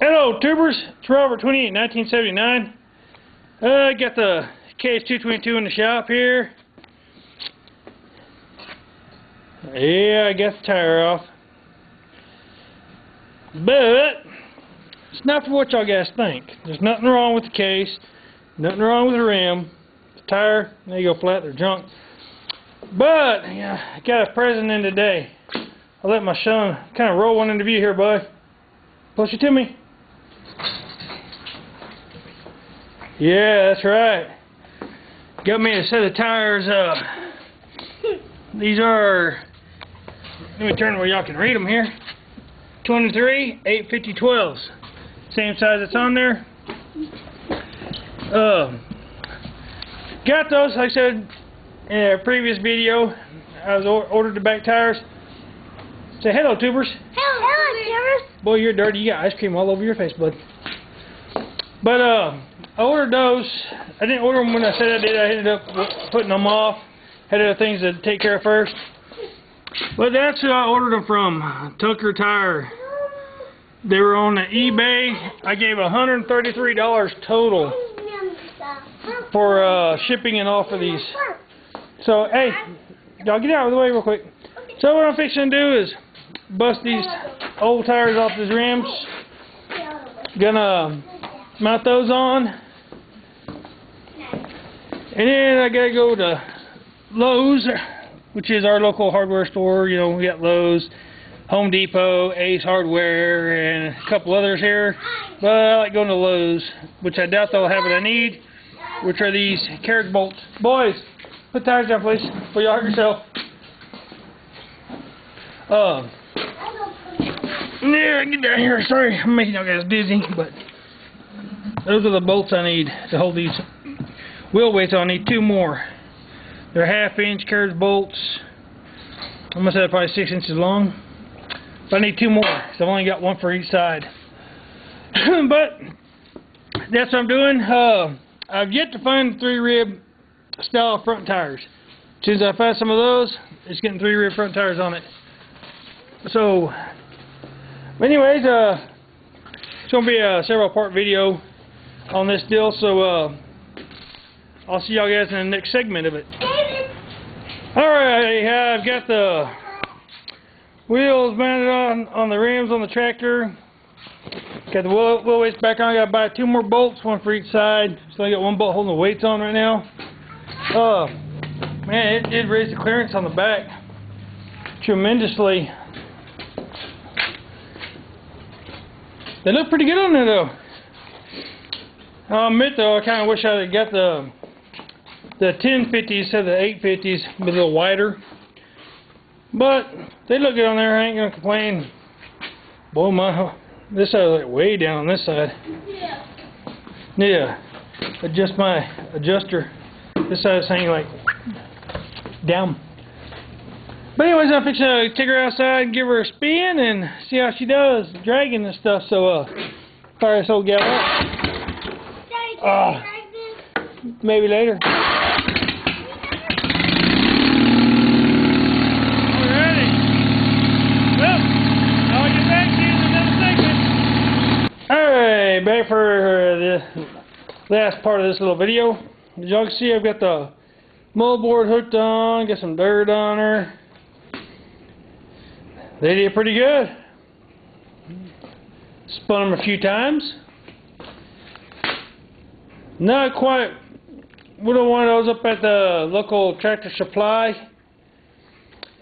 Hello, tubers. It's Robert 28, 1979. I uh, got the Case 222 in the shop here. Yeah, I got the tire off. But, it's not for what y'all guys think. There's nothing wrong with the case. Nothing wrong with the rim. The tire, they go, flat, they're junk. But, yeah, I got a present in today. I'll let my son kind of roll one into view here, bud. Push it to me. Yeah, that's right. Got me a set of tires. Uh, these are, let me turn where y'all can read them here. 23, 850 12s. Same size that's on there. Uh, got those, like I said in a previous video. I was ordered the back tires. Say hello, tubers. Hello, tubers. Boy, you're dirty. You got ice cream all over your face, bud. But, uh, I ordered those. I didn't order them when I said I did. I ended up putting them off. Had other things to take care of first. But that's who I ordered them from. Tucker Tire. They were on the eBay. I gave $133 total for uh, shipping and all for these. So, hey, y'all get out of the way real quick. So what I'm fixing to do is bust these old tires off these rims. Gonna mount those on. And then I gotta go to Lowe's, which is our local hardware store. You know, we got Lowe's, Home Depot, Ace Hardware, and a couple others here. But I like going to Lowe's, which I doubt they'll have what I need, which are these carriage bolts. Boys, put tires down, please, for y'all yourself. Uh, yeah, get down here. Sorry, I'm making y'all guys dizzy, but those are the bolts I need to hold these wheel weights. I'll need two more. They're half inch carriage bolts. I'm gonna say probably six inches long. But I need two more, so I've only got one for each side. but that's what I'm doing. Uh, I've yet to find three rib style front tires. As soon as I find some of those, it's getting three rib front tires on it. So, anyways, uh, it's gonna be a several part video on this deal. So, uh, I'll see y'all guys in the next segment of it. Alright, I've got the wheels mounted on, on the rims on the tractor. Got the wheel, wheel weights back on. I gotta buy two more bolts, one for each side. So I got one bolt holding the weights on right now. Uh, man, it did raise the clearance on the back tremendously. They look pretty good on there though. I'll admit though, I kind of wish I had got the the 1050s instead of the 850s, a little wider. But they look good on there. I ain't gonna complain. Boy, my this side like way down on this side. Yeah. Yeah. Adjust my adjuster. This side is hanging like down. But anyways, I'm fixing to take her outside and give her a spin and see how she does dragging this stuff. So uh, fire this old gal up. Uh, maybe later. Alright, back to you in the next segment. Ready for the last part of this little video. As y'all can see, I've got the moldboard hooked on, got some dirt on her. They did pretty good. Spun them a few times. Not quite we don't of those up at the local tractor supply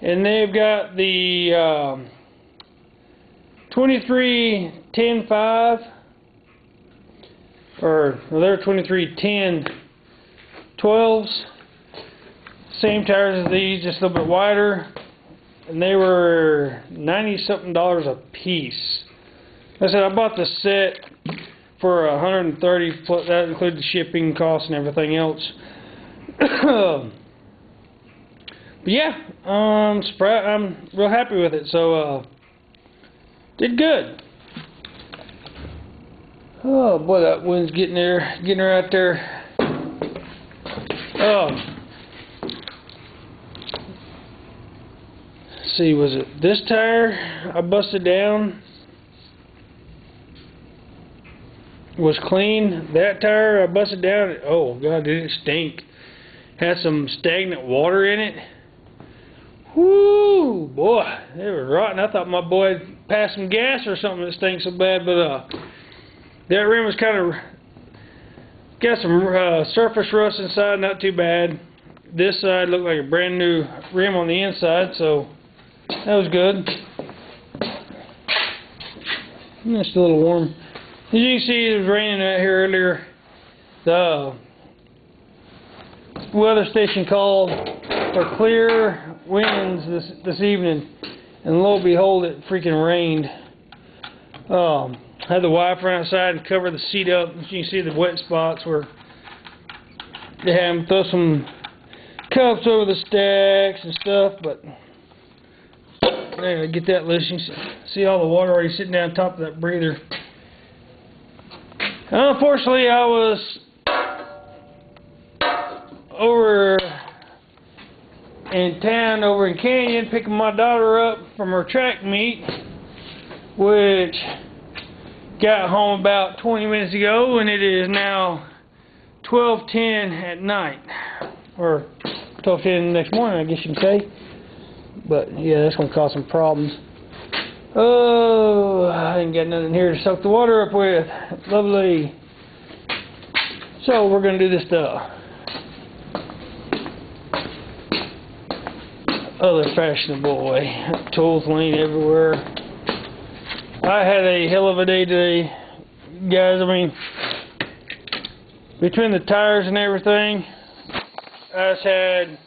and they've got the um, 2310 or they're 2310 12s same tires as these just a little bit wider and they were 90 something dollars a piece. I said I bought the set for 130 that included the shipping costs and everything else. But yeah um I'm real happy with it so uh did good. Oh boy that wind's getting there getting her out there. Oh see was it this tire I busted down was clean. That tire I busted down. Oh god, did it stink? Had some stagnant water in it. Whoo, boy, it was rotten. I thought my boy had passed some gas or something that stinks so bad, but uh, that rim was kind of got some uh, surface rust inside, not too bad. This side looked like a brand new rim on the inside, so that was good. It's a little warm. As you can see, it was raining out here earlier. The weather station called for clear winds this this evening, and lo and behold, it freaking rained. Um, had the wiper outside and covered the seat up. As you can see the wet spots where they had them throw some cups over the stacks and stuff, but anyway, get that loose. You see- see all the water already sitting down top of that breather. Unfortunately, I was over in town, over in Canyon, picking my daughter up from her track meet, which got home about 20 minutes ago, and it is now 12:10 at night, or 12:10 the next morning, I guess you can say. But yeah, that's gonna cause some problems. Oh, I ain't got nothing here to soak the water up with. Lovely. So we're gonna do this stuff. Oh, Other fashionable way. Tools laying everywhere. I had a hell of a day today, guys. I mean, between the tires and everything, I just had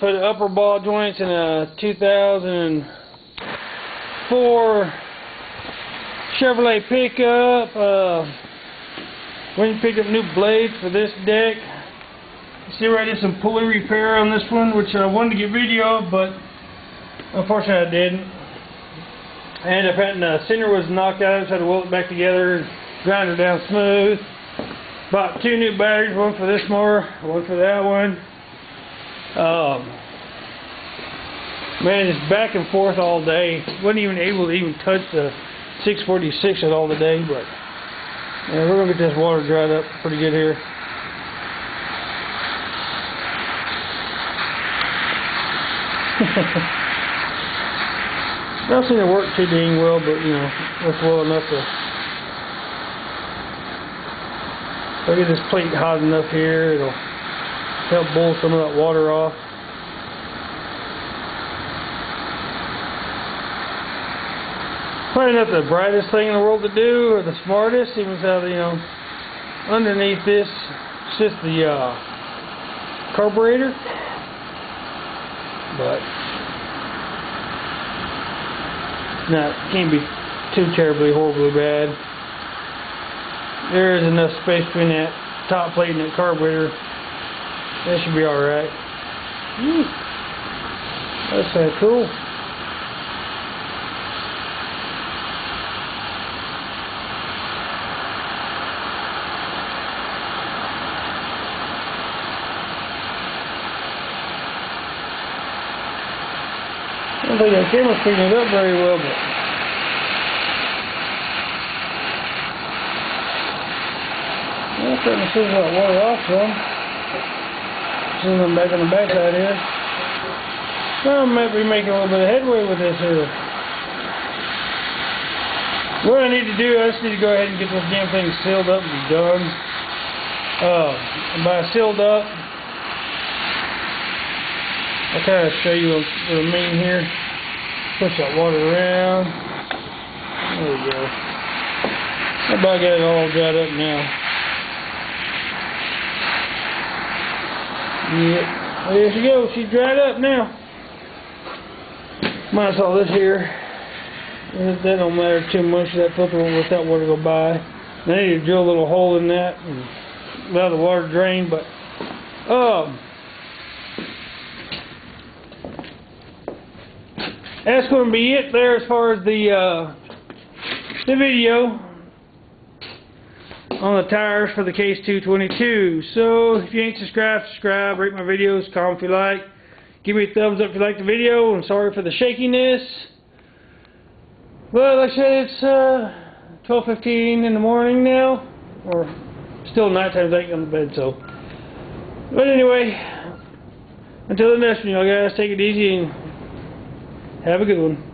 put upper ball joints in a 2004 Chevrolet pickup. Uh, went and picked up new blades for this deck. See where I did some pulley repair on this one, which I wanted to get video of, but unfortunately I didn't. I ended up having the center was knocked out, so I had to weld it back together and grind it down smooth. Bought two new batteries, one for this mower, one for that one. Um, man, just back and forth all day. wasn't even able to even touch the 646 at all today, but yeah, we're gonna get this water dried up pretty good here. Don't seem to work too dang well, but you know, works well enough to. I get this plate hot enough here, it'll help boil some of that water off. Probably not the brightest thing in the world to do, or the smartest, even though, you know, underneath this sits the uh, carburetor. But, no, can't be too terribly, horribly bad. There is enough space between that top plate and that carburetor. That should be alright. That's kind cool. I don't think that camera's picking it up very well, but yeah, I'm starting to see that water off some. Seeing them back on the backside here. Well, I might be making a little bit of headway with this here. What I need to do, I just need to go ahead and get this damn thing sealed up and be done. Uh, by sealed up, I'll kind of show you what I mean here. Push that water around. There we go. About got it all dried up now. Yep. There she goes. She's dried up now. Minus all this here. That don't matter too much. That filter won't let that water go by. I need to drill a little hole in that and allow the water drain. But, um, that's going to be it there as far as the uh, the video on the tires for the Case 222. So if you ain't subscribed, subscribe, rate my videos, comment if you like. Give me a thumbs up if you like the video. I'm sorry for the shakiness. But like I said, it's uh, 12:15 in the morning now, or still nighttime. I on the bed. So, but anyway, until the next one, know, guys, take it easy and have a good one.